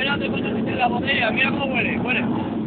mira dónde la botella, mira cómo huele, huele.